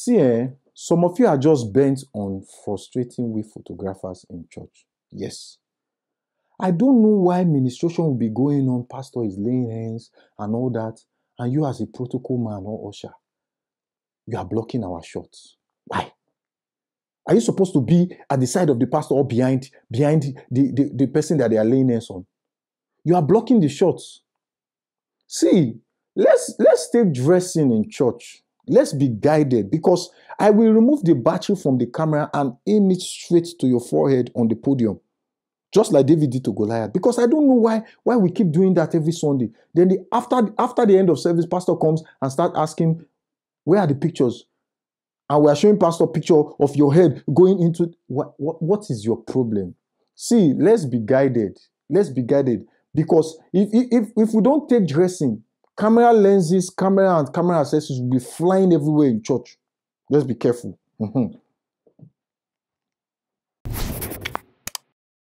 See, eh, some of you are just bent on frustrating with photographers in church. Yes. I don't know why ministration will be going on, pastor is laying hands and all that, and you as a protocol man or usher, you are blocking our shots. Why? Are you supposed to be at the side of the pastor or behind behind the, the, the person that they are laying hands on? You are blocking the shots. See, let's let's take dressing in church. Let's be guided because I will remove the battery from the camera and aim it straight to your forehead on the podium. Just like David did to Goliath. Because I don't know why why we keep doing that every Sunday. Then the, after after the end of service, pastor comes and start asking, where are the pictures? And we are showing pastor picture of your head going into what, what what is your problem? See, let's be guided. Let's be guided. Because if if if we don't take dressing, camera lenses, camera and camera accessories will be flying everywhere in church. Let's be careful. Mhm.